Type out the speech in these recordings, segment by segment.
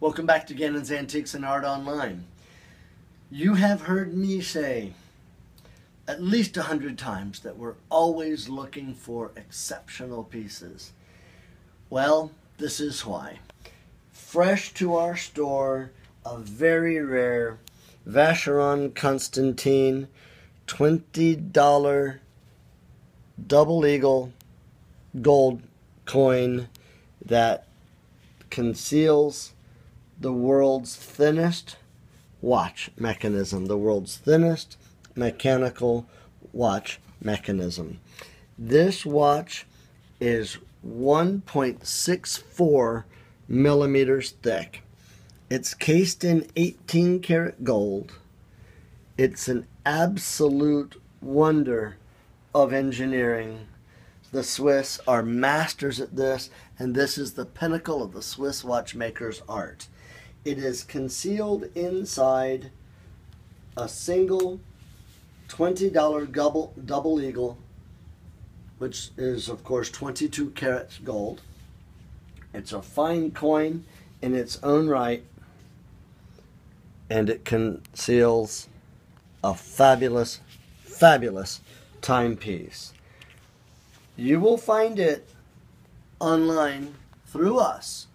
Welcome back to Gannon's Antiques and Art Online. You have heard me say at least a hundred times that we're always looking for exceptional pieces. Well, this is why. Fresh to our store, a very rare Vacheron Constantin $20 double eagle gold coin that conceals the world's thinnest watch mechanism, the world's thinnest mechanical watch mechanism. This watch is 1.64 millimeters thick. It's cased in 18 karat gold. It's an absolute wonder of engineering. The Swiss are masters at this, and this is the pinnacle of the Swiss watchmaker's art. It is concealed inside a single $20 double, double eagle, which is, of course, 22 carats gold. It's a fine coin in its own right, and it conceals a fabulous, fabulous timepiece. You will find it online through us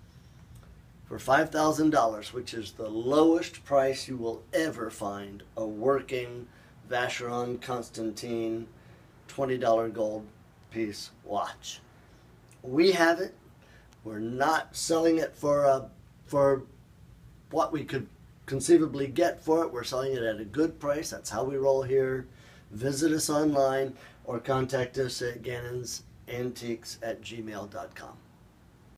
for $5,000, which is the lowest price you will ever find a working Vacheron Constantin $20 gold piece watch. We have it. We're not selling it for a, for what we could conceivably get for it. We're selling it at a good price. That's how we roll here. Visit us online or contact us at gannonsantiques at gmail.com.